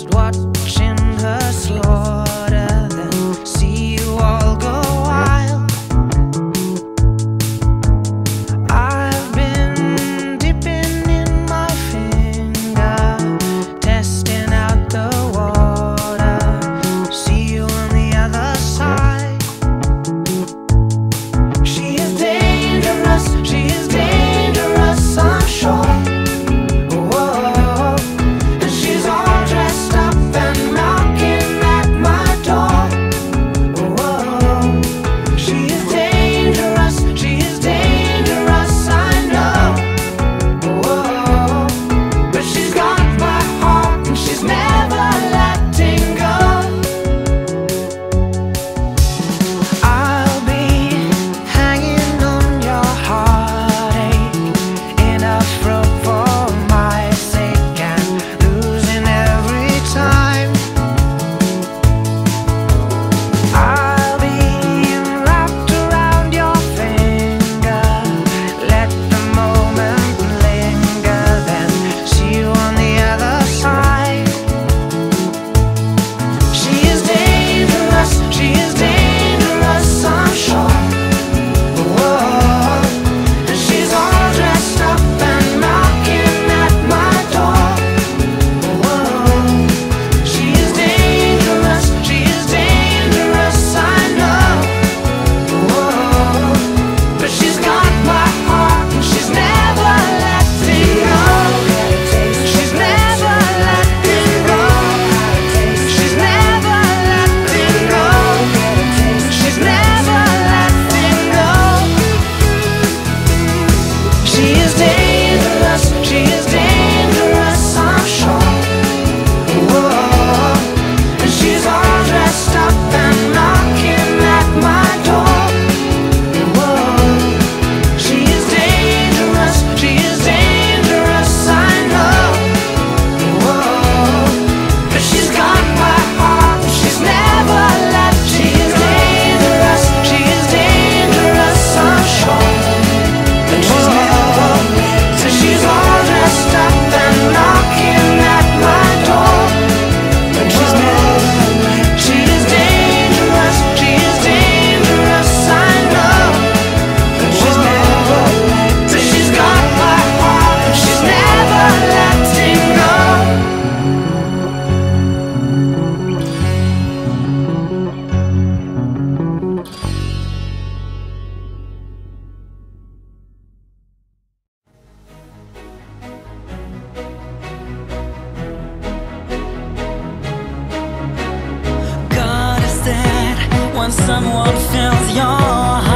just what when someone fills your heart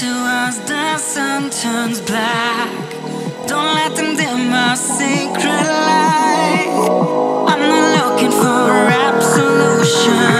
to us the sun turns black. Don't let them dim our sacred light. I'm not looking for absolution.